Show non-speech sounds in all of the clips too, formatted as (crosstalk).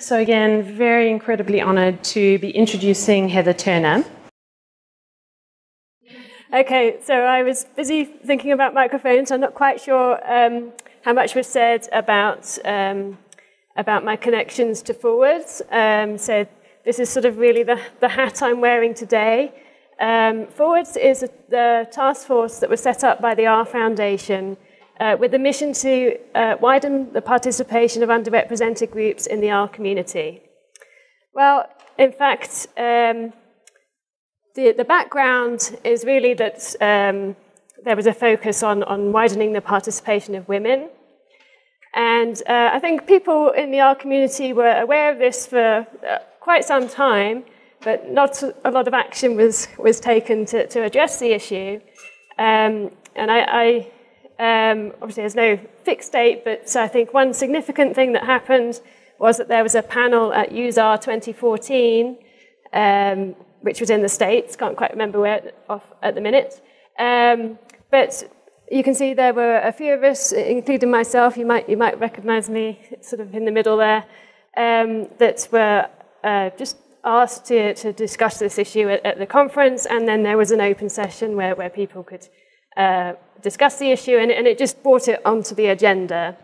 So, again, very incredibly honoured to be introducing Heather Turner. Okay, so I was busy thinking about microphones. I'm not quite sure um, how much was said about, um, about my connections to Forwards. Um, so, this is sort of really the, the hat I'm wearing today. Um, Forwards is a, the task force that was set up by the R Foundation uh, with the mission to uh, widen the participation of underrepresented groups in the R community. Well, in fact, um, the, the background is really that um, there was a focus on, on widening the participation of women. And uh, I think people in the R community were aware of this for uh, quite some time, but not a lot of action was, was taken to, to address the issue. Um, and I, I um, obviously, there's no fixed date, but so I think one significant thing that happened was that there was a panel at useR! 2014, um, which was in the States, can't quite remember where off at the minute. Um, but you can see there were a few of us, including myself, you might, you might recognize me sort of in the middle there, um, that were uh, just asked to, to discuss this issue at, at, the conference, and then there was an open session where, where people could uh, discuss the issue, and, and, it just brought it onto the agenda.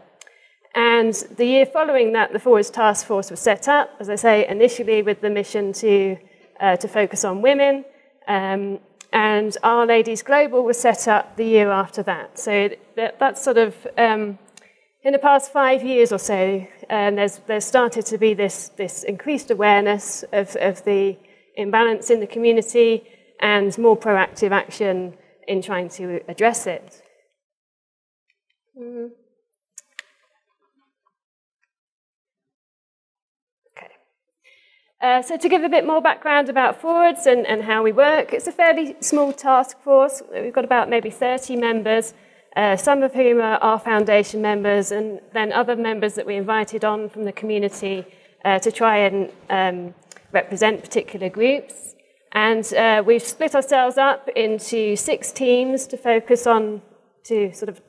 And the year following that, the Forwards Task Force was set up, as I say, initially with the mission to, uh, to focus on women. Um, and R-Ladies Global was set up the year after that. So that, that's sort of, um, in the past five years or so, um, there's, there's started to be this, this increased awareness of, of the imbalance in the community and more proactive action in trying to address it. Mm. Okay. Uh, so to give a bit more background about Forwards and, and how we work, it's a fairly small task force. We've got about maybe 30 members, uh, some of whom are R Foundation members, and then other members that we invited on from the community uh, to try and um, represent particular groups. And uh, we've split ourselves up into six teams to focus on, to sort of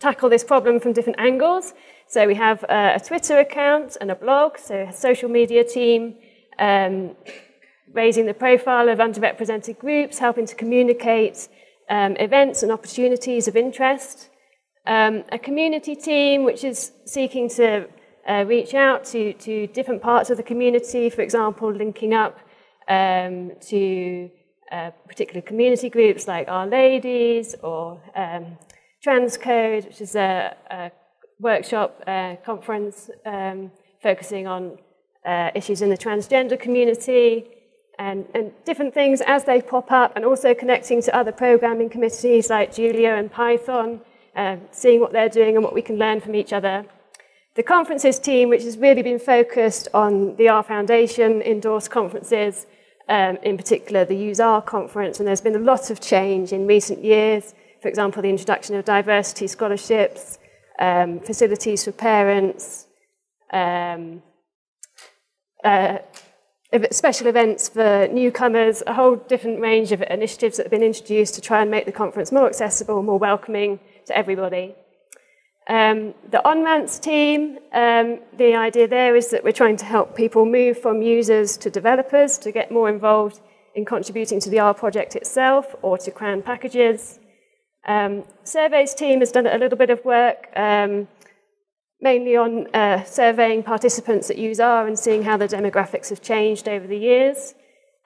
tackle this problem from different angles. So we have uh, a Twitter account and a blog, so a social media team, um, raising the profile of underrepresented groups, helping to communicate um, events and opportunities of interest. Um, a community team, which is seeking to uh, reach out to, to different parts of the community, for example, linking up um, to uh, particular community groups like R-Ladies or um, Transcode, which is a, a workshop uh, conference um, focusing on uh, issues in the transgender community and, and, different things as they pop up, and also connecting to other programming committees like Julia and Python, uh, seeing what they're doing and what we can learn from each other. The conferences team, which has really been focused on the R Foundation endorsed conferences, um, in particular the useR! conference, and there's been a lot of change in recent years. For example, the introduction of diversity scholarships, um, facilities for parents, um, uh, special events for newcomers, a whole different range of initiatives that have been introduced to try and make the conference more accessible, more welcoming to everybody. Um, the On-ramps team, um, the idea there is that we're trying to help people move from users to developers to get more involved in contributing to the R project itself or to CRAN packages. Um, surveys team has done a little bit of work, um, mainly on uh, surveying participants that use R and seeing how the demographics have changed over the years.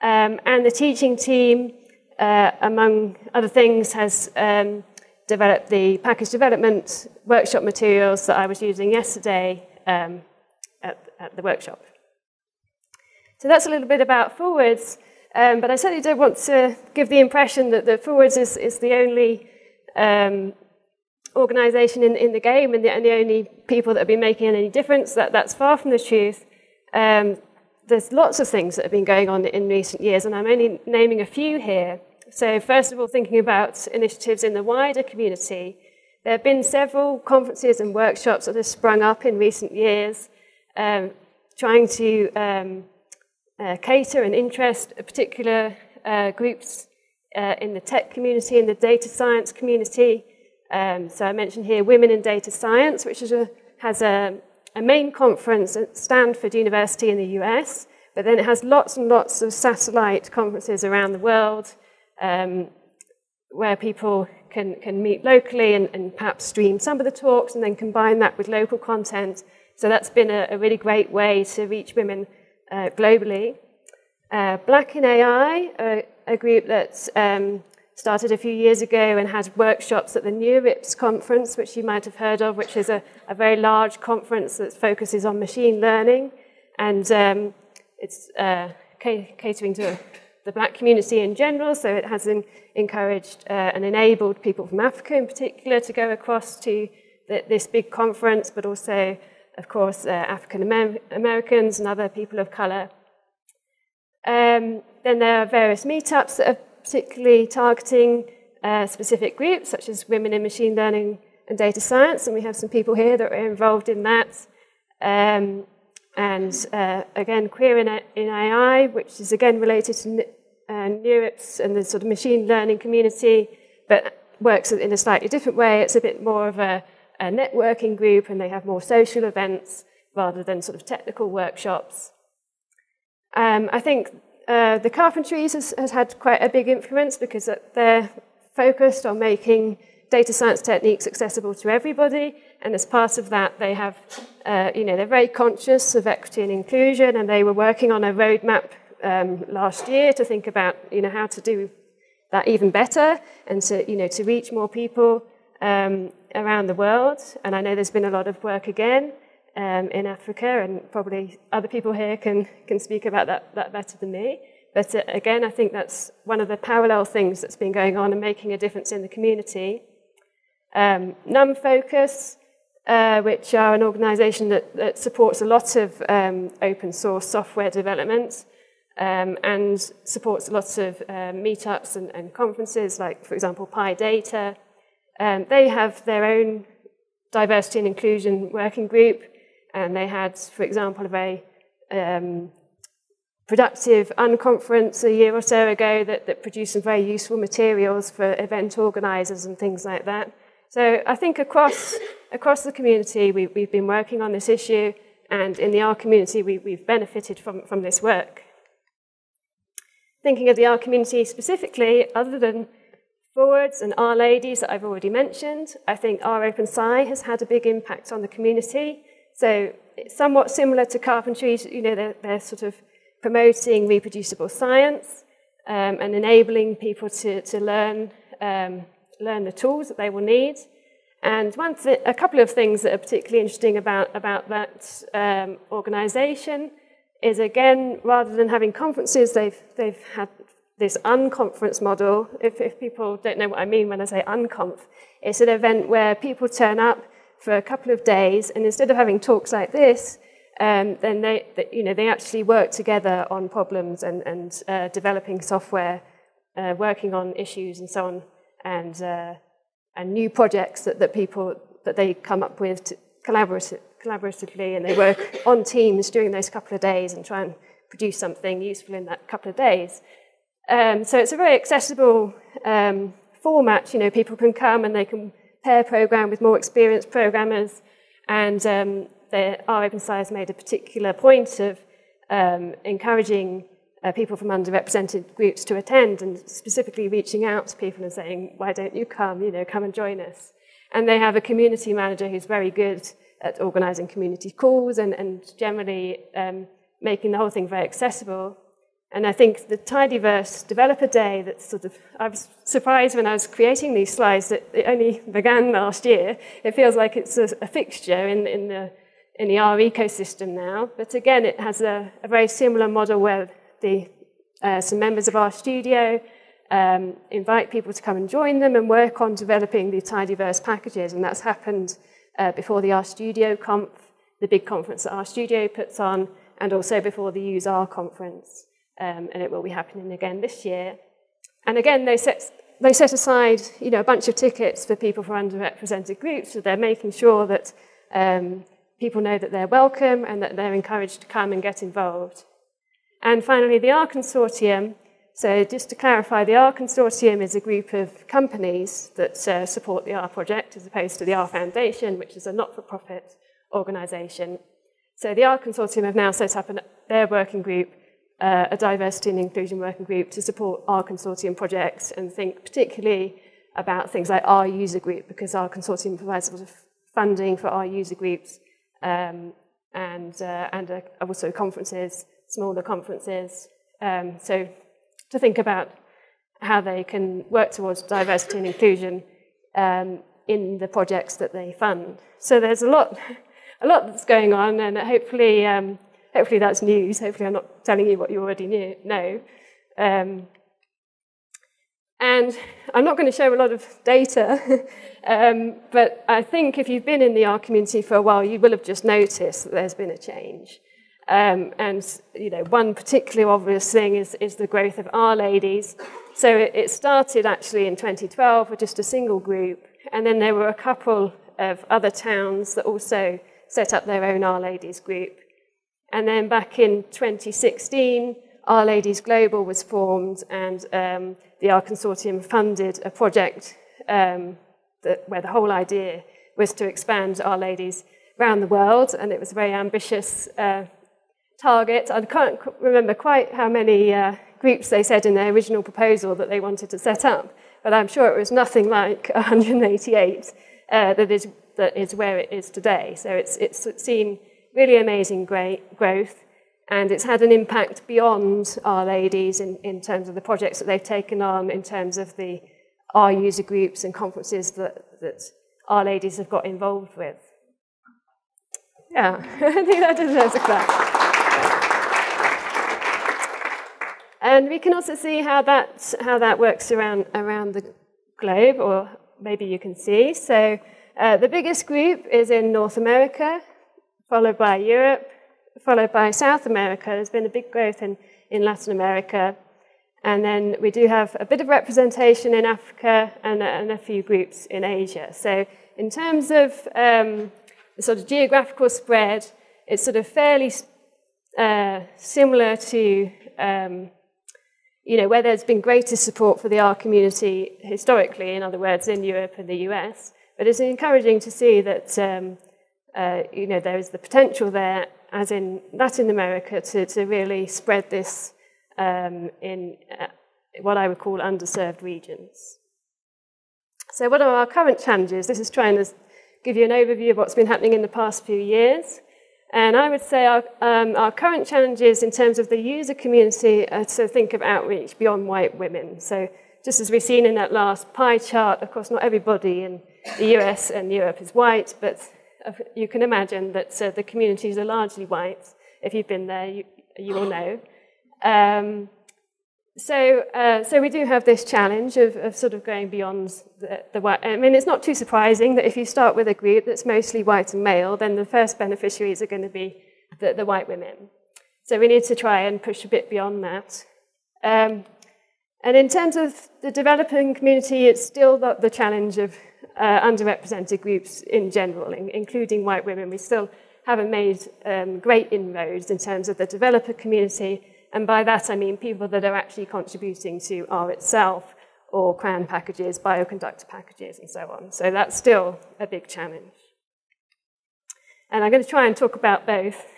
Um, and the teaching team, uh, among other things, has um, develop the package development workshop materials that I was using yesterday um, at, at, the workshop. So that's a little bit about Forwards, um, but I certainly don't want to give the impression that the Forwards is, is the only um, organisation in, in the game and the, and the, only people that have been making any difference. That, that's far from the truth. Um, there's lots of things that have been going on in recent years, and I'm only naming a few here. So, first of all, thinking about initiatives in the wider community, there have been several conferences and workshops that have sprung up in recent years, um, trying to um, uh, cater and interest particular uh, groups uh, in the tech community, in the data science community. Um, so, I mentioned here Women in Data Science, which a, has a, a main conference at Stanford University in the US, but then it has lots and lots of satellite conferences around the world um, where people can, can meet locally and, and, perhaps stream some of the talks and then combine that with local content. So that's been a, a really great way to reach women uh, globally. Uh, Black in AI, a, a group that um, started a few years ago and had workshops at the NeurIPS conference, which you might have heard of, which is a, a very large conference that focuses on machine learning. And um, it's uh, catering to the black community in general, so it has in, encouraged uh, and enabled people from Africa in particular to go across to the, this big conference, but also, of course, uh, African Amer Americans and other people of colour. Um, then there are various meetups that are particularly targeting uh, specific groups, such as women in machine learning and data science, and we have some people here that are involved in that. Um, and uh, again, Queer in, in, AI, which is again related to uh, NeurIPS and the sort of machine learning community, but works in a slightly different way. It's a bit more of a, a networking group, and they have more social events rather than sort of technical workshops. Um, I think uh, the Carpentries has, has, had quite a big influence because they're focused on making data science techniques accessible to everybody. And as part of that, they have, uh, you know, they're very conscious of equity and inclusion, and they were working on a roadmap um, last year to think about, you know, how to do that even better and to, you know, to reach more people um, around the world. And I know there's been a lot of work again um, in Africa, and probably other people here can, can speak about that, that better than me. But uh, again, I think that's one of the parallel things that's been going on and making a difference in the community. Um, NumFocus, uh, which are an organization that, that supports a lot of um, open source software development um, and supports lots of uh, meetups and, and, conferences, like, for example, PyData. Um, they have their own diversity and inclusion working group, and they had, for example, a very um, productive unconference a year or so ago that, that produced some very useful materials for event organizers and things like that. So I think across, across the community, we, we've been working on this issue, and in the R community, we, we've benefited from, from this work. Thinking of the R community specifically, other than forwards and R ladies that I've already mentioned, I think rOpenSci has had a big impact on the community. So it's somewhat similar to carpentry, you know, they're, they're sort of promoting reproducible science um, and enabling people to, to learn um, learn the tools that they will need. And one th a couple of things that are particularly interesting about, about that um, organization is, again, rather than having conferences, they've, they've had this unconference model. If, if people don't know what I mean when I say unconf, it's an event where people turn up for a couple of days, and instead of having talks like this, um, then they, they, you know, they actually work together on problems and, and uh, developing software, uh, working on issues and so on and, uh, and new projects that, that people that they come up with to collaborate, collaboratively and they work on teams during those couple of days and try and produce something useful in that couple of days. Um, so it's a very accessible um, format. You know, people can come and they can pair program with more experienced programmers. And um, our Open Science made a particular point of um, encouraging uh, people from underrepresented groups to attend and specifically reaching out to people and saying, why don't you come, you know, come and join us. And they have a community manager who's very good at organizing community calls and, and generally um, making the whole thing very accessible. And I think the Tidyverse Developer Day that sort of, I was surprised when I was creating these slides that it only began last year. It feels like it's a, a fixture in, in, the, in the R ecosystem now. But again, it has a, a very similar model where the, uh, some members of RStudio, um, invite people to come and join them and work on developing the Tidyverse packages. And that's happened uh, before the RStudio Conf, the big conference that RStudio puts on, and also before the useR! conference. Um, and it will be happening again this year. And again, they set, they set aside you know, a bunch of tickets for people from underrepresented groups, so they're making sure that um, people know that they're welcome and that they're encouraged to come and get involved. And finally, the R Consortium. So just to clarify, the R Consortium is a group of companies that uh, support the R project as opposed to the R Foundation, which is a not-for-profit organisation. So the R Consortium have now set up an, their working group, uh, a diversity and inclusion working group to support R Consortium projects and think particularly about things like R user group because R Consortium provides lot of funding for R user groups um, and, uh, and uh, also conferences, smaller conferences. Um, so to think about how they can work towards diversity and inclusion um, in the projects that they fund. So there's a lot, a lot that's going on, and hopefully, um, hopefully that's news. Hopefully, I'm not telling you what you already knew, know. Um, and I'm not going to show a lot of data, (laughs) um, but I think if you've been in the R community for a while, you will have just noticed that there's been a change. Um, and you know, one particularly obvious thing is, is the growth of R-Ladies. So it, it started actually in 2012 with just a single group, and then there were a couple of other towns that also set up their own R-Ladies group. And then back in 2016, R-Ladies Global was formed, and um, the R Consortium funded a project um, that, where the whole idea was to expand R-Ladies around the world, and it was a very ambitious uh, target. I can't remember quite how many uh, groups they said in their original proposal that they wanted to set up, but I'm sure it was nothing like (laughs) 188 uh, that, is, that is where it is today. So it's, it's seen really amazing great growth. And it's had an impact beyond R-Ladies in, in terms of the projects that they've taken on, in terms of the R user groups and conferences that, that R Ladies have got involved with. Yeah, (laughs) I think that deserves a clap. And we can also see how that, how that works around, around the globe, or maybe you can see. So uh, the biggest group is in North America, followed by Europe, followed by South America. There's been a big growth in, in Latin America. And then we do have a bit of representation in Africa and, and a few groups in Asia. So in terms of um, the sort of geographical spread, it's sort of fairly uh, similar to, um, you know, where there's been greater support for the R community historically, in other words, in Europe and the US. But it's encouraging to see that, um, uh, you know, there is the potential there as in Latin America, to, to really spread this um, in uh, what I would call underserved regions. So, what are our current challenges? This is trying to give you an overview of what's been happening in the past few years. And I would say our, um, our current challenges in terms of the user community are to think of outreach beyond white women. So, just as we've seen in that last pie chart, of course, not everybody in the US and Europe is white, but you can imagine that uh, the communities are largely white. If you've been there, you, you will know. Um, so, uh, so we do have this challenge of, of sort of going beyond the, the, white. I mean, it's not too surprising that if you start with a group that's mostly white and male, then the first beneficiaries are going to be the, the white women. So we need to try and push a bit beyond that. Um, and in terms of the developing community, it's still the, the challenge of uh, underrepresented groups in general, in, including white women. We still haven't made um, great inroads in terms of the developer community, and by that I mean people that are actually contributing to R itself, or CRAN packages, bioconductor packages, and so on. So that's still a big challenge. And I'm going to try and talk about both. (laughs)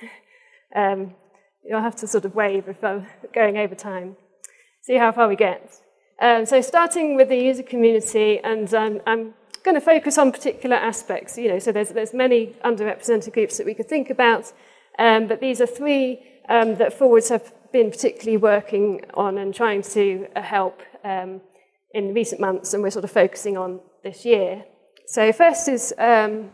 Um, you'll have to sort of wave if I'm going over time. See how far we get. Um, so starting with the user community, and um, I'm going to focus on particular aspects. You know, so there's, there's many underrepresented groups that we could think about, um, but these are three um, that Forwards have been particularly working on and trying to uh, help um, in recent months, and we're sort of focusing on this year. So first is um,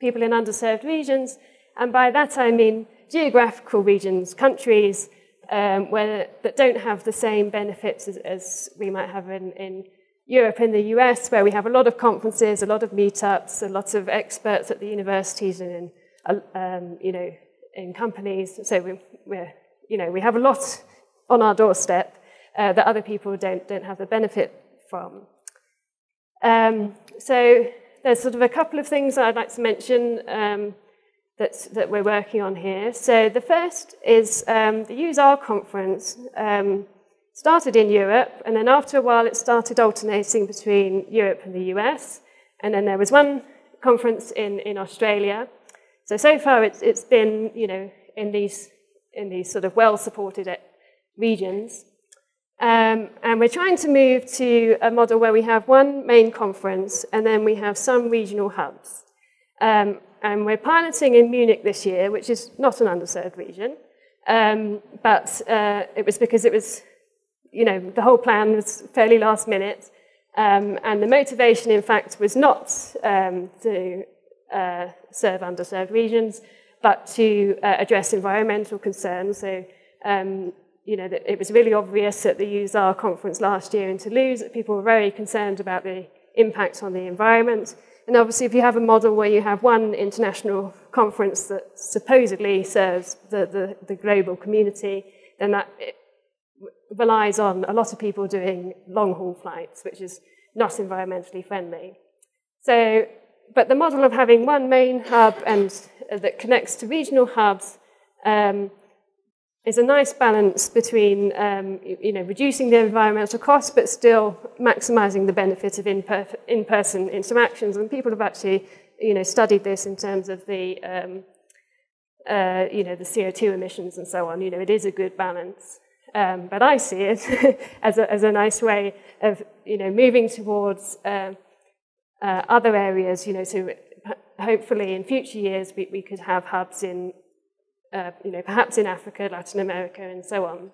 people in underserved regions, and by that I mean geographical regions, countries um, where, that don't have the same benefits as, as we might have in, in Europe and the US, where we have a lot of conferences, a lot of meetups, a lot of experts at the universities and in, uh, um, you know, in companies. So we, we're, you know, we have a lot on our doorstep uh, that other people don't, don't have the benefit from. Um, so there's sort of a couple of things I'd like to mention um, that, that we're working on here. So the first is um, the Use conference. Um, started in Europe, and then after a while it started alternating between Europe and the US. And then there was one conference in, in Australia. So, so far it's, it's been, you know, in these, in these sort of well-supported regions. Um, and we're trying to move to a model where we have one main conference and then we have some regional hubs. Um, and we're piloting in Munich this year, which is not an underserved region. Um, but uh, it was because it was, you know, the whole plan was fairly last minute. Um, and the motivation, in fact, was not um, to uh, serve underserved regions, but to uh, address environmental concerns. So, um, you know, it was really obvious at the useR! conference last year in Toulouse that people were very concerned about the impact on the environment. And obviously, if you have a model where you have one international conference that supposedly serves the, the, the global community, then that relies on a lot of people doing long haul flights, which is not environmentally friendly. So, but the model of having one main hub and that connects to regional hubs um, is a nice balance between um, you know, reducing the environmental costs but still maximizing the benefit of in-person interactions. And people have actually you know, studied this in terms of the, um, uh, you know, the CO2 emissions and so on. You know, it is a good balance. Um, but I see it (laughs) as, a, as a nice way of you know, moving towards uh, uh, other areas. You know, so hopefully in future years we, we could have hubs in uh, you know, perhaps in Africa, Latin America, and so on.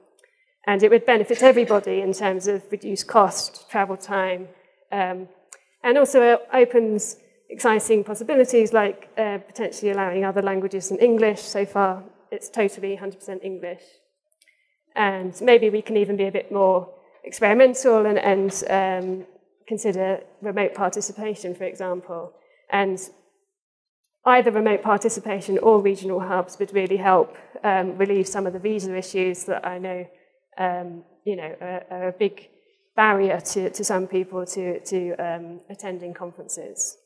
And it would benefit everybody in terms of reduced cost, travel time, um, and also opens exciting possibilities like uh, potentially allowing other languages than English. So far, it's totally 100% English. And maybe we can even be a bit more experimental and, and um, consider remote participation, for example. And either remote participation or regional hubs would really help um, relieve some of the visa issues that I know, um, you know, are, are, a big barrier to, to some people to, to um, attending conferences.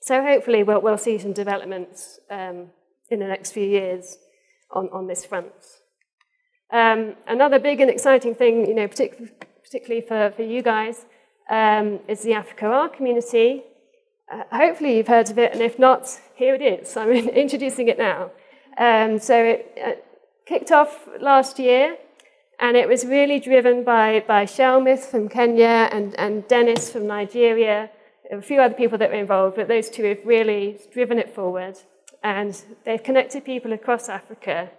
So hopefully we'll, we'll see some developments um, in the next few years on, on this front. Um, another big and exciting thing, you know, partic particularly for, for you guys, um, is the Africa R community. Uh, hopefully you've heard of it, and if not, here it is. I'm (laughs) introducing it now. Um, so it uh, kicked off last year, and it was really driven by, by Shelmith from Kenya and, and Dennis from Nigeria, a few other people that were involved, but those two have really driven it forward. And they've connected people across Africa.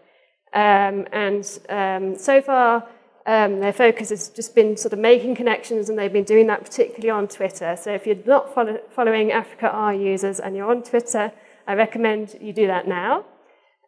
Um, and um, so far, um, their focus has just been sort of making connections, and they've been doing that particularly on Twitter. So if you're not follow following Africa R users and you're on Twitter, I recommend you do that now.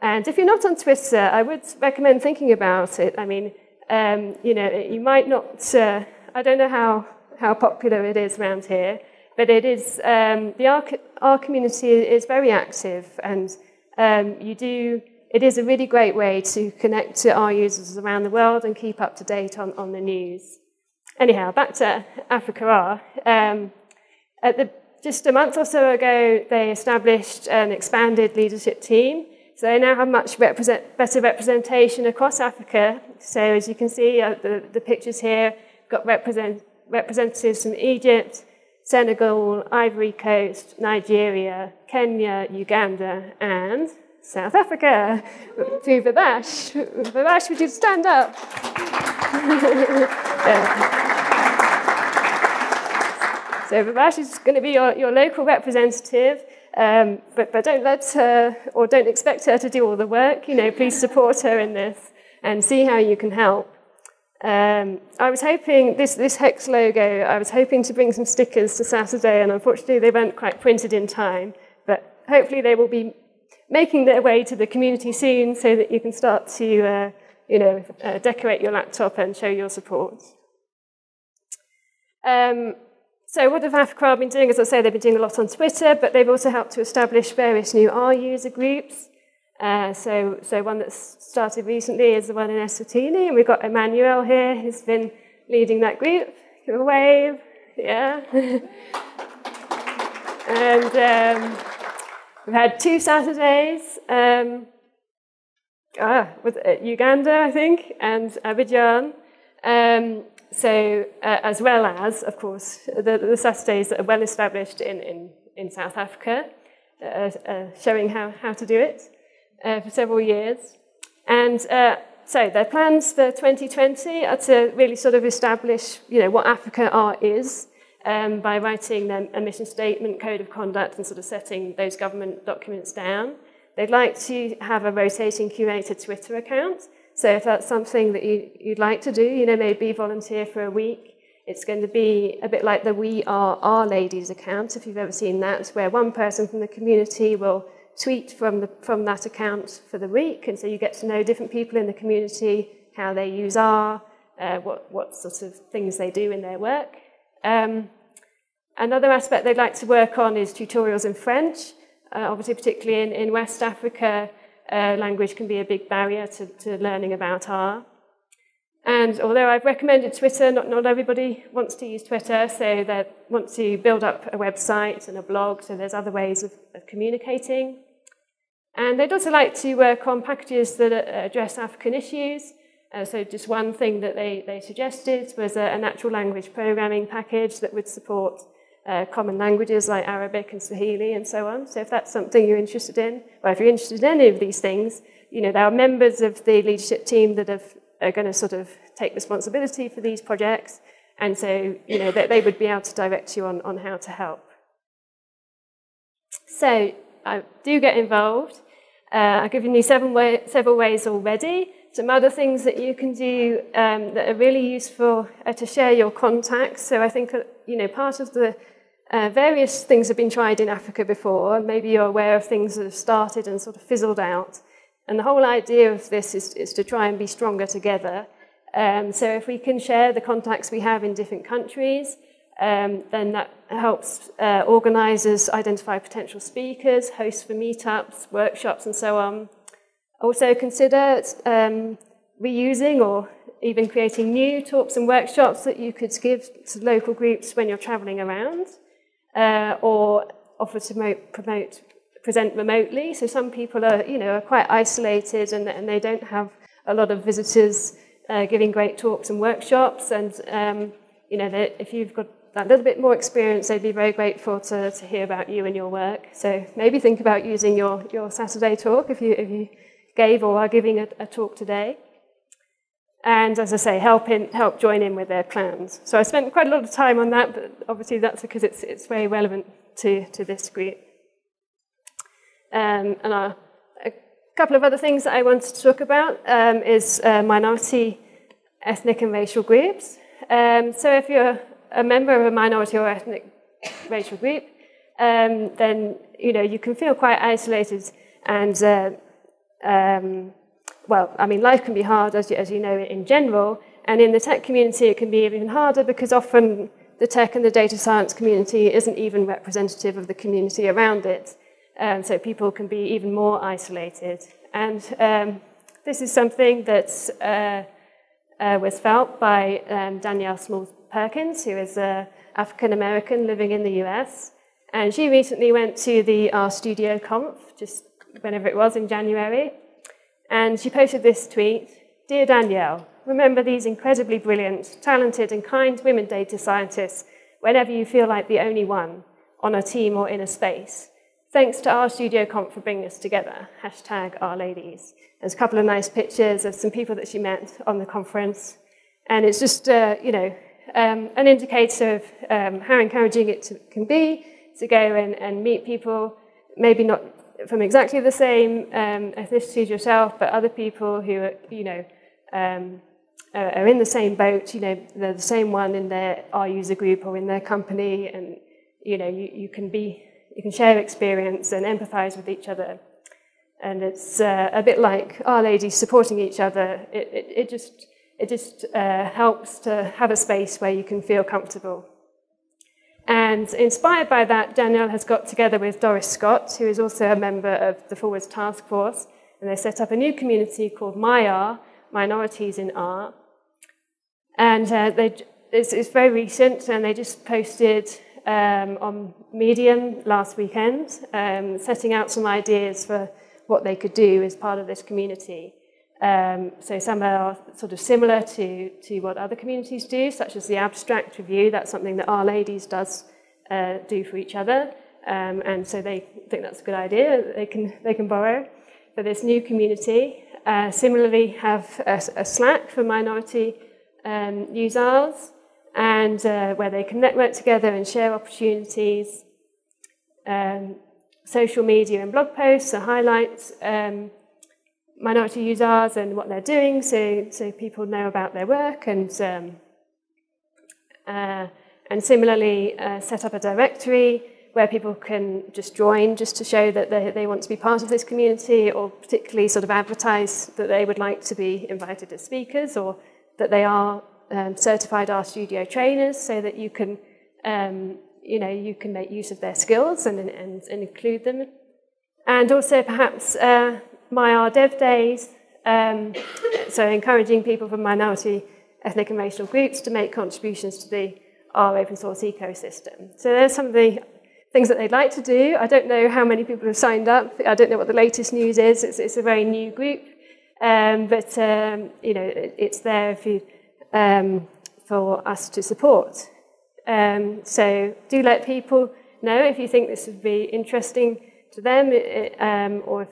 And if you're not on Twitter, I would recommend thinking about it. I mean, um, you know, you might not, uh, I don't know how, how popular it is around here, but it is, um, the R, R community is very active, and um, you do it is a really great way to connect to R users around the world and keep up to date on, on the news. Anyhow, back to Africa R. Um, at the, just a month or so ago, they established an expanded leadership team. So they now have much represent, better representation across Africa. So as you can see, uh, the, the pictures here, got represent, representatives from Egypt, Senegal, Ivory Coast, Nigeria, Kenya, Uganda, and South Africa, to Vivash. Vivash, would you stand up? (laughs) So Vivash is going to be your, your local representative, um, but, but don't let her or don't expect her to do all the work. You know, please support her in this and see how you can help. Um, I was hoping, this, this HEX logo, I was hoping to bring some stickers to satRday, and unfortunately they weren't quite printed in time, but hopefully they will be making their way to the community soon so that you can start to uh, you know, uh, decorate your laptop and show your support. Um, so what have Africa been doing? As I say, they've been doing a lot on Twitter, but they've also helped to establish various new R user groups. Uh, so, so one that's started recently is the one in Eswatini, and we've got Emmanuel here who's been leading that group. Give a wave, yeah. (laughs) and um, We've had two satRdays, um, ah, with uh, Uganda, I think, and Abidjan. Um, so, uh, as well as, of course, the, the, satRdays that are well established in, in, in South Africa. uh, uh, showing how, how to do it uh, for several years. And uh, so their plans for 2020 are to really sort of establish, you know, what Africa R is um, by writing their, mission statement, code of conduct, and sort of setting those government documents down. They'd like to have a rotating curated Twitter account. So if that's something that you, would like to do, you know, maybe volunteer for a week. It's going to be a bit like the We Are R-Ladies account, if you've ever seen that, where one person from the community will tweet from, the, from that account for the week. And so you get to know different people in the community, how they use R, uh, what, what sort of things they do in their work. Um, another aspect they'd like to work on is tutorials in French. Uh, obviously, particularly in, in West Africa, uh, language can be a big barrier to, to learning about R. And although I've recommended Twitter, not, not everybody wants to use Twitter, so they want to build up a website and a blog, so there's other ways of, of communicating. And they'd also like to work on packages that address African issues. Uh, so just one thing that they, they suggested was a, a natural language programming package that would support uh, common languages like Arabic and Swahili and so on. So if that's something you're interested in, or if you're interested in any of these things, you know, there are members of the leadership team that have, are going to sort of take responsibility for these projects. And so, you know, they, they would be able to direct you on, on how to help. So I do get involved. Uh, I've given you seven way, several ways already. Some other things that you can do um, that are really useful are to share your contacts. So I think, uh, you know, part of the uh, various things have been tried in Africa before. Maybe you're aware of things that have started and sort of fizzled out. And the whole idea of this is, is to try and be stronger together. Um, so if we can share the contacts we have in different countries, um, then that helps uh, organisers identify potential speakers, hosts for meetups, workshops, and so on. Also consider um, reusing or even creating new talks and workshops that you could give to local groups when you're travelling around, uh, or offer to promote, promote, present remotely. So some people are, you know, are quite isolated and, and they don't have a lot of visitors uh, giving great talks and workshops. And um, you know, if you've got that little bit more experience, they'd be very grateful to, to hear about you and your work. So maybe think about using your, your satRday talk if you, if you gave or are giving a, a talk today. And as I say, help, in, help join in with their plans. So I spent quite a lot of time on that, but obviously that's because it's, it's very relevant to, to this group. Um, and a couple of other things that I wanted to talk about um, is uh, minority ethnic and racial groups. Um, so if you're a member of a minority or ethnic racial group, um, then you know you can feel quite isolated and uh, um, well, I mean, life can be hard as you, as you know in general, and in the tech community it can be even harder because often the tech and the data science community isn't even representative of the community around it, and so people can be even more isolated. And um, this is something that uh, uh, was felt by um, Danielle Small Perkins, who is an African American living in the US. And she recently went to the R Studio Conf, just whenever it was in January. And she posted this tweet Dear Danielle, remember these incredibly brilliant, talented, and kind women data scientists whenever you feel like the only one on a team or in a space. Thanks to RStudio Conf for bringing us together. Hashtag R-Ladies. There's a couple of nice pictures of some people that she met on the conference. And it's just, uh, you know, um, an indicator of um, how encouraging it to, can be to go and, and, meet people, maybe not from exactly the same um, ethnicity as yourself, but other people who are, you know, um, are, are, in the same boat. You know, they're the same one in their R user group or in their company, and you know, you, you can be, you can share experience and empathise with each other. And it's uh, a bit like R-Ladies supporting each other. It, it, it just it just uh, helps to have a space where you can feel comfortable. And inspired by that, Danielle has got together with Dorris Scott, who is also a member of the Forwards Task Force, and they set up a new community called MiR, Minorities in R. And uh, they, it's, it's, very recent, and they just posted um, on Medium last weekend, um, setting out some ideas for what they could do as part of this community. Um, so some are sort of similar to, to what other communities do, such as the abstract review. That's something that R-Ladies does uh, do for each other. um, and so they think that's a good idea. They can they can borrow for this new community. Uh, similarly, have a, a, Slack for minority um, users, and uh, where they can network together and share opportunities. Um, social media and blog posts to highlights. um, minority users and what they're doing, so so people know about their work and. Um, uh, and similarly, uh, set up a directory where people can just join just to show that they, they want to be part of this community or particularly sort of advertise that they would like to be invited as speakers or that they are um, certified RStudio trainers so that you can, um, you know, you can make use of their skills and, and, and include them. And also perhaps uh, my R Dev Days, um, so encouraging people from minority ethnic and racial groups to make contributions to the R open source ecosystem. So there's some of the things that they'd like to do. I don't know how many people have signed up. I don't know what the latest news is. It's, it's a very new group. Um, but, um, you know, it, it's there you, um, for us to support. Um, so do let people know if you think this would be interesting to them, um, or if,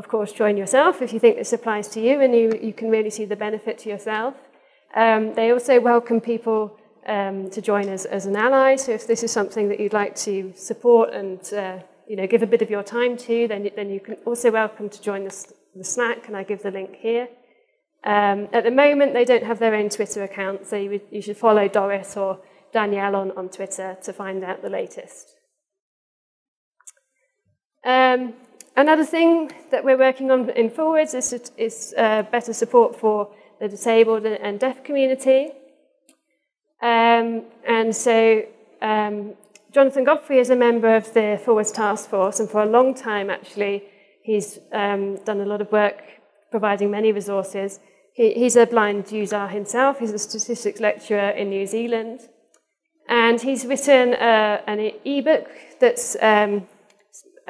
of course, join yourself if you think this applies to you and you, you can really see the benefit to yourself. Um, they also welcome people um, to join as, as an ally. So if this is something that you'd like to support and uh, you know, give a bit of your time to, then, then you can also welcome to join the, the Slack, and I give the link here. Um, at the moment, they don't have their own Twitter account, so you, you should follow Dorris or Danielle on, on Twitter to find out the latest. Um, another thing that we're working on in Forwards is, is uh, better support for the disabled and deaf community. Um, and so um, Jonathan Godfrey is a member of the Forwards Task Force, and for a long time, actually, he's um, done a lot of work providing many resources. He, he's a blind user himself. He's a statistics lecturer in New Zealand. And he's written uh, an e-book that's, um,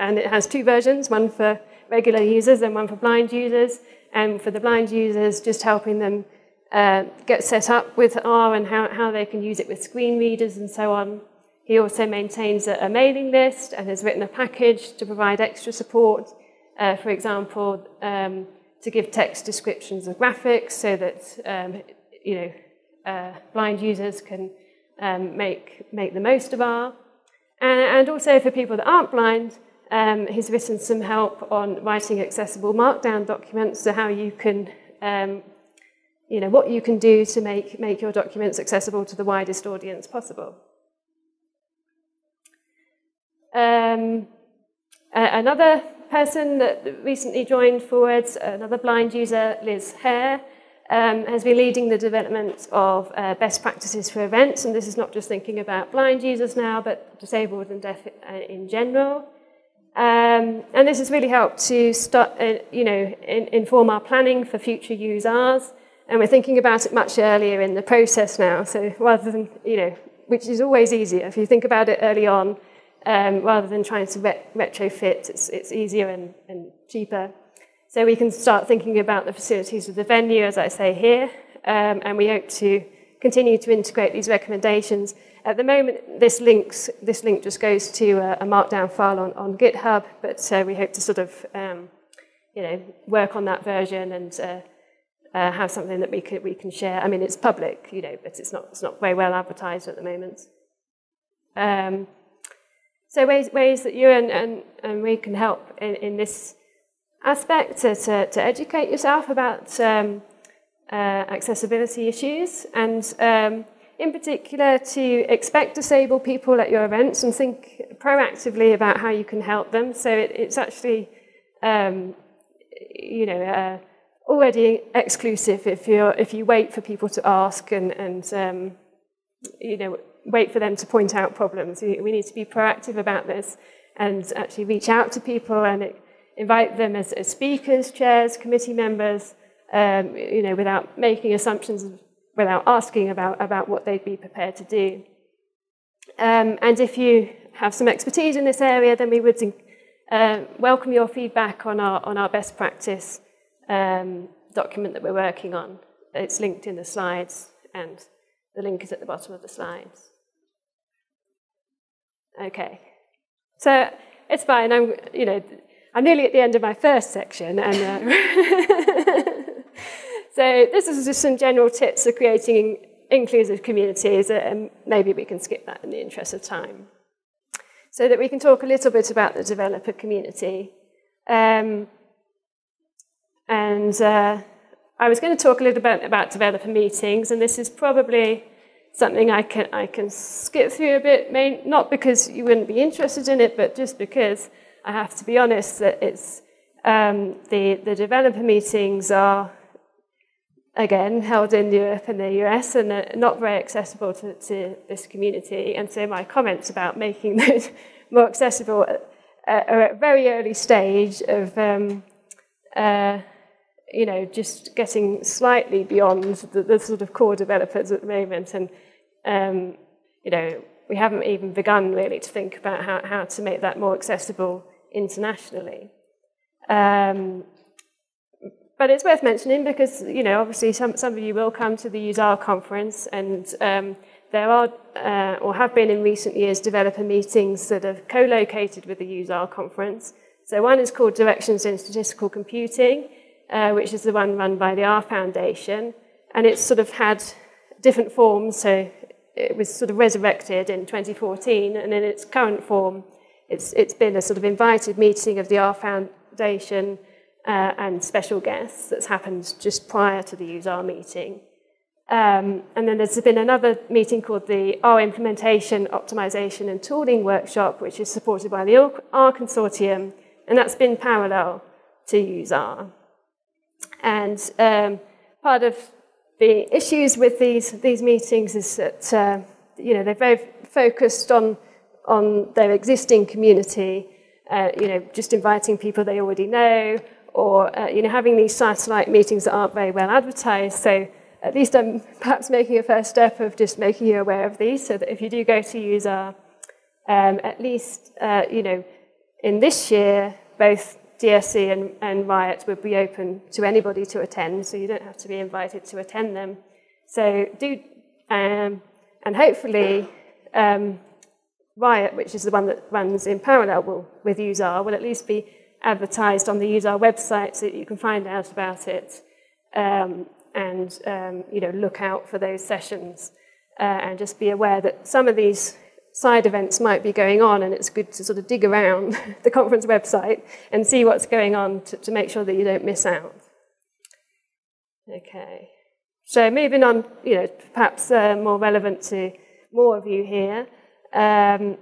and it has two versions, one for regular users and one for blind users. And for the blind users, just helping them uh, get set up with R and how, how they can use it with screen readers and so on. He also maintains a, a mailing list and has written a package to provide extra support, uh, for example, um, to give text descriptions of graphics so that um, you know uh, blind users can um, make, make the most of R. And, and, also for people that aren't blind, um, he's written some help on writing accessible Markdown documents, so how you can um, you know, what you can do to make, make your documents accessible to the widest audience possible. Um, another person that recently joined Forwards, another blind user, Liz Hare, um, has been leading the development of uh, best practices for events, and this is not just thinking about blind users now, but disabled and deaf uh, in general. Um, and this has really helped to start, uh, you know, in, inform our planning for future users, and we're thinking about it much earlier in the process now. So rather than, you know, which is always easier, if you think about it early on, um, rather than trying to ret retrofit, it's, it's easier and, and cheaper. So we can start thinking about the facilities of the venue, as I say here, um, and we hope to continue to integrate these recommendations. At the moment, this, links, this link just goes to a, a markdown file on, on GitHub, but uh, we hope to sort of um, you know, work on that version and uh, uh, have something that we can, we can share. I mean, it's public, you know, but it's not, it's not very well advertised at the moment. Um, so ways, ways that you and, and, and we can help in, in this aspect to, to, to educate yourself about um, uh, accessibility issues and um, in particular to expect disabled people at your events and think proactively about how you can help them. So it, it's actually, um, you know, uh, already exclusive if you if you wait for people to ask and and um, you know wait for them to point out problems. We, we, need to be proactive about this and actually reach out to people and invite them as, as, speakers, chairs, committee members. Um, you know, without making assumptions, without asking about about what they'd be prepared to do. Um, and if you have some expertise in this area, then we would uh, welcome your feedback on our on our best practice um, document that we're working on. It's linked in the slides, and the link is at the bottom of the slides. Okay, So it's fine. I'm, you know, I'm nearly at the end of my first section, and uh, (laughs) so this is just some general tips for creating inclusive communities, and maybe we can skip that in the interest of time, so that we can talk a little bit about the developer community. Um, and uh, I was going to talk a little bit about developer meetings, and this is probably something I can, I can skip through a bit, main, not because you wouldn't be interested in it, but just because I have to be honest that it's um, the, the developer meetings are, again, held in Europe and the US and are not very accessible to, to this community. And so my comments about making (laughs) those more accessible are at a very early stage of um, uh, you know, just getting slightly beyond the, the, sort of core developers at the moment. And, um, you know, we haven't even begun really to think about how, how to make that more accessible internationally. Um, but it's worth mentioning because, you know, obviously some, some of you will come to the useR conference and um, there are, uh, or have been in recent years, developer meetings that are co-located with the useR conference. So one is called Directions in Statistical Computing, uh, which is the one run by the R Foundation. And it's sort of had different forms. So it was sort of resurrected in 2014. And in its current form, it's, it's been a sort of invited meeting of the R Foundation uh, and special guests that's happened just prior to the useR meeting. Um, and then there's been another meeting called the R Implementation, Optimization and Tooling Workshop, which is supported by the R Consortium, and that's been parallel to useR. And um, part of the issues with these, these meetings is that uh, you know, they're very focused on, on their existing community, uh, you know, just inviting people they already know, or uh, you know, having these satellite meetings that aren't very well advertised. So at least I'm perhaps making a first step of just making you aware of these, so that if you do go to useR, um, at least uh, you know, in this year, both DSC and, and RIOT would be open to anybody to attend, so you don't have to be invited to attend them. So do, um, and hopefully um, RIOT, which is the one that runs in parallel will, with useR, will at least be advertised on the useR website so that you can find out about it um, and um, you know, look out for those sessions uh, and just be aware that some of these side events might be going on, and it's good to sort of dig around (laughs) the conference website and see what's going on to, to make sure that you don't miss out. Okay. So moving on, you know, perhaps uh, more relevant to more of you here. Um,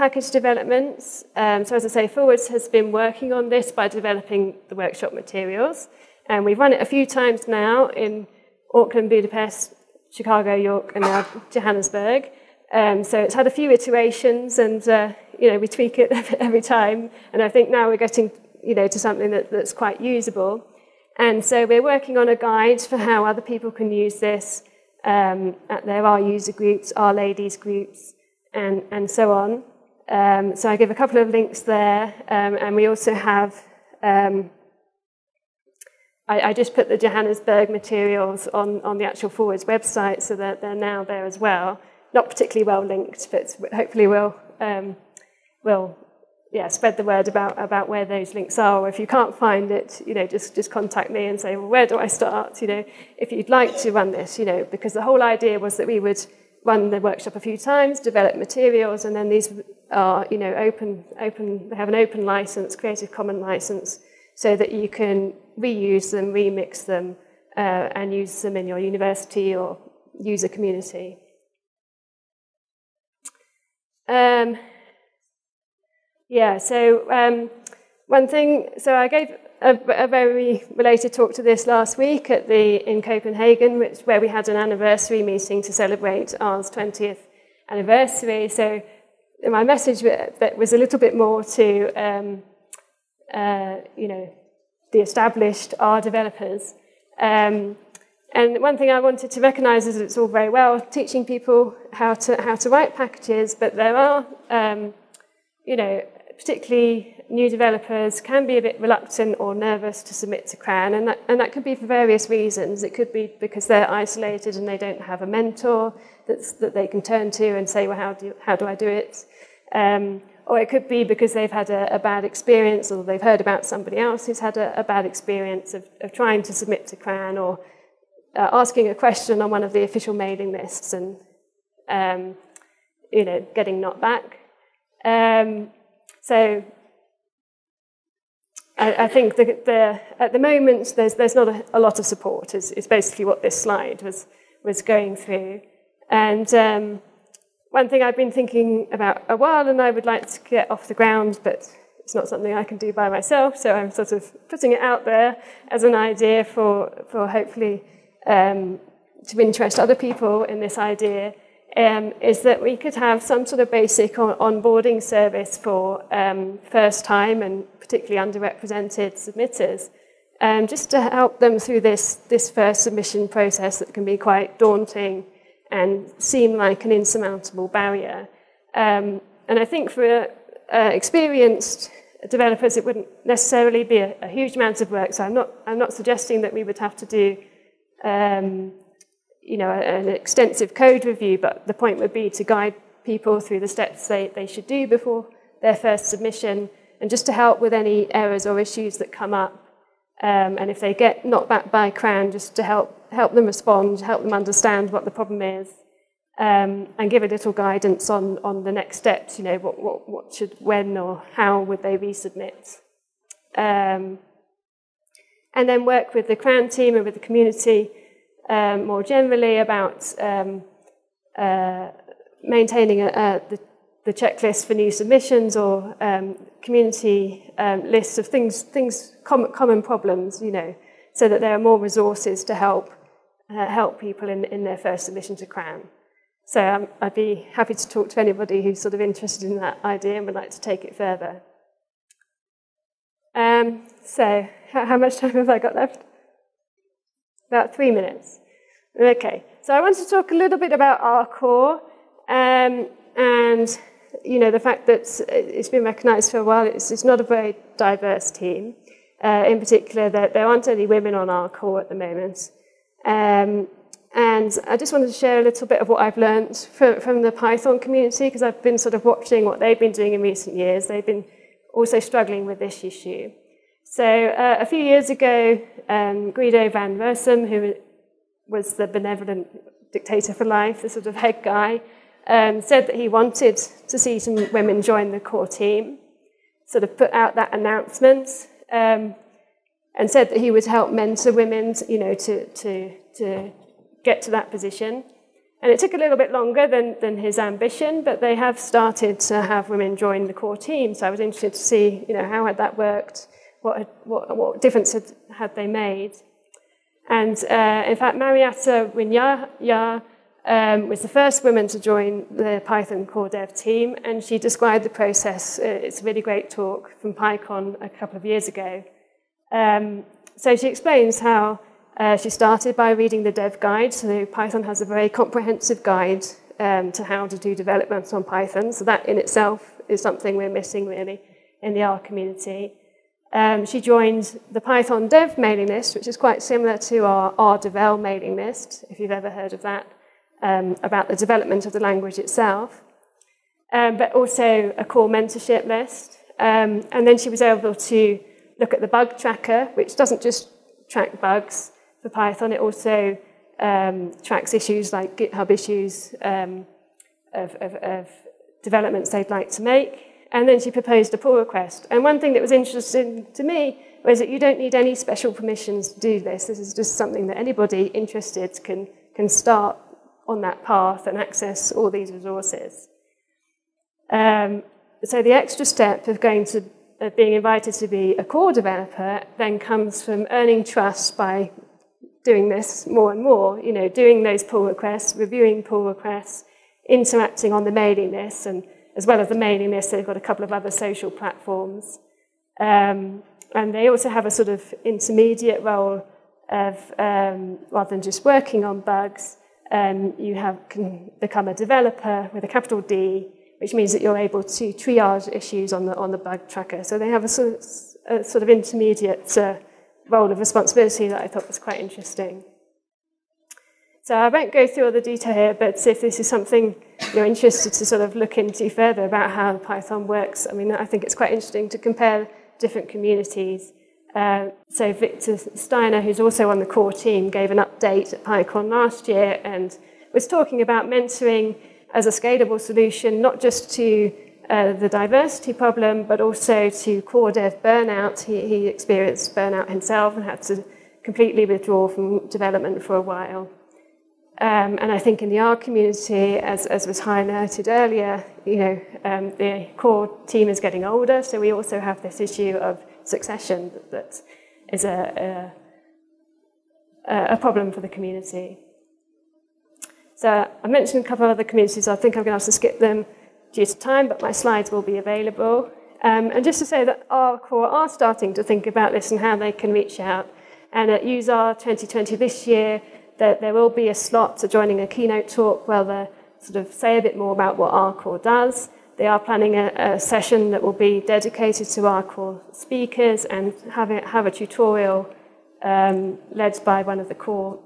package developments. Um, so as I say, Forwards has been working on this by developing the workshop materials. And we've run it a few times now in Auckland, Budapest, Chicago, York, and now Johannesburg. Um, so it's had a few iterations, and uh, you know we tweak it (laughs) every time. And I think now we're getting you know to something that, that's quite usable. And so we're working on a guide for how other people can use this. Um, there are user groups, R-Ladies groups, and and so on. Um, so I give a couple of links there, um, and we also have. Um, I, I, just put the Johannesburg materials on, on the actual Forwards website so that they're now there as well not particularly well linked, but hopefully we'll, um, we'll yeah, spread the word about, about where those links are. Or if you can't find it, you know, just, just contact me and say, well, where do I start? You know, if you'd like to run this, you know, because the whole idea was that we would run the workshop a few times, develop materials, and then these are, you know, open, open, they have an open license, Creative Commons license, so that you can reuse them, remix them, uh, and use them in your university or user community. Um, yeah, so um, one thing, so I gave a, a, very related talk to this last week at the in Copenhagen, which, where we had an anniversary meeting to celebrate R's 20th anniversary. So my message that was a little bit more to, um, uh, you know, the established R developers. Um, and one thing I wanted to recognize is it's all very well teaching people how to, how to write packages, but there are, um, you know, particularly new developers can be a bit reluctant or nervous to submit to CRAN, and that, and that could be for various reasons. It could be because they're isolated and they don't have a mentor that's, that they can turn to and say, well, how do, how do I do it? Um, or it could be because they've had a, a bad experience or they've heard about somebody else who's had a, a bad experience of, of, trying to submit to CRAN or uh, asking a question on one of the official mailing lists and um, you know, getting not back. Um, so I, I think the, the, at the moment there's, there's not a, a lot of support, is, is basically what this slide was, was going through. And um, one thing I've been thinking about a while and I would like to get off the ground, but it's not something I can do by myself, so I'm sort of putting it out there as an idea for, for hopefully um, to interest other people in this idea, um, is that we could have some sort of basic on onboarding service for um, first time and particularly underrepresented submitters, um, just to help them through this, this first submission process that can be quite daunting and seem like an insurmountable barrier. Um, and I think for uh, experienced developers, it wouldn't necessarily be a, a, huge amount of work. So I'm not, I'm not suggesting that we would have to do um, you know, an extensive code review, but the point would be to guide people through the steps they, they should do before their first submission, and just to help with any errors or issues that come up. Um, and if they get knocked back by CRAN, just to help help them respond, help them understand what the problem is, um, and give a little guidance on, on the next steps, you know, what, what, what should, when or how would they resubmit. Um, and then work with the CRAN team and with the community um, more generally about um, uh, maintaining a, a, the, the, checklist for new submissions or um, community um, lists of things, things common, common problems, you know, so that there are more resources to help uh, help people in, in their first submission to CRAN. So um, I'd be happy to talk to anybody who's sort of interested in that idea and would like to take it further. Um, so how, how much time have I got left? About three minutes. Okay, so I want to talk a little bit about R core um, and you know the fact that it's been recognised for a while. It's, it's not a very diverse team. Uh, in particular, that there aren't any women on R core at the moment. Um, and I just wanted to share a little bit of what I've learned from, from the Python community because I've been sort of watching what they've been doing in recent years. They've been also struggling with this issue. So uh, a few years ago, um, Guido van Rossum, who was the benevolent dictator for life, the sort of head guy, um, said that he wanted to see some women join the core team, sort of put out that announcement. Um, and said that he would help mentor women, you know, to, to, to get to that position. And it took a little bit longer than, than his ambition, but they have started to have women join the core team. So I was interested to see, you know, how had that worked? What, had, what, what difference had, had they made? And uh, in fact, Mariatta Wijaya um, was the first woman to join the Python core dev team, and she described the process. Uh, it's a really great talk from PyCon a couple of years ago. Um, so she explains how uh, she started by reading the dev guide. So Python has a very comprehensive guide um, to how to do development on Python. So that in itself is something we're missing really in the R community. Um, she joined the Python dev mailing list, which is quite similar to our R-devel mailing list, if you've ever heard of that, um, about the development of the language itself, um, but also a core mentorship list. Um, and then she was able to look at the bug tracker, which doesn't just track bugs for Python, it also um, tracks issues like GitHub issues um, of, of, of developments they'd like to make. And then she proposed a pull request. And one thing that was interesting to me was that you don't need any special permissions to do this. This is just something that anybody interested can, can start on that path and access all these resources. Um, so the extra step of going to uh, being invited to be a core developer then comes from earning trust by doing this more and more, you know, doing those pull requests, reviewing pull requests, interacting on the mailing list, and as well as the mailing list, they've got a couple of other social platforms. Um, and they also have a sort of intermediate role of, um, rather than just working on bugs, um, you have, can become a developer with a capital D, which means that you're able to triage issues on the, on the bug tracker. So they have a sort of, a sort of intermediate uh, role of responsibility that I thought was quite interesting. So I won't go through all the detail here, but if this is something you're interested to sort of look into further about how Python works, I mean, I think it's quite interesting to compare different communities. Uh, so Victor Stinner, who's also on the core team, gave an update at PyCon last year and was talking about mentoring as a scalable solution, not just to uh, the diversity problem, but also to core dev burnout. He, he experienced burnout himself and had to completely withdraw from development for a while. Um, and I think in the R community, as, as was highlighted earlier, you know, um, the core team is getting older, so we also have this issue of succession that is a, a, a problem for the community. So I mentioned a couple of other communities. I think I'm going to have to skip them due to time, but my slides will be available. Um, and just to say that R core are starting to think about this and how they can reach out. And at useR 2020 this year, there, there will be a slot to joining a keynote talk where they sort of say a bit more about what R core does. They are planning a, a session that will be dedicated to R core speakers and have, it, have a tutorial um, led by one of the core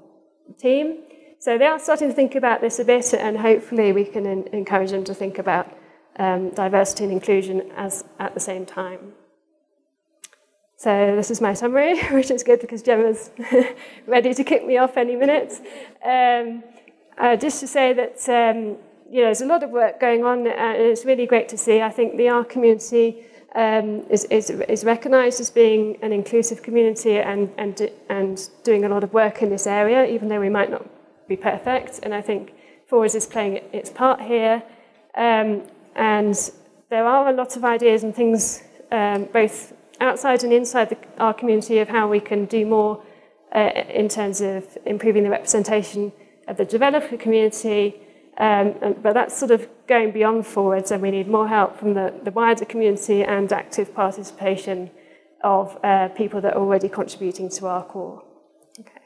team. So they are starting to think about this a bit, and hopefully we can encourage them to think about um, diversity and inclusion as at the same time. So this is my summary, (laughs) which is good because Gemma's (laughs) ready to kick me off any minute. Um, uh, just to say that um, you know there's a lot of work going on, and it's really great to see. I think the R community um, is, is, is recognised as being an inclusive community and, and, and doing a lot of work in this area, even though we might not be perfect. And I think Forwards is playing its part here. Um, and there are a lot of ideas and things, um, both outside and inside the, our community of how we can do more uh, in terms of improving the representation of the developer community. Um, but that's sort of going beyond forwards, and we need more help from the, the wider community and active participation of uh, people that are already contributing to R core. Okay.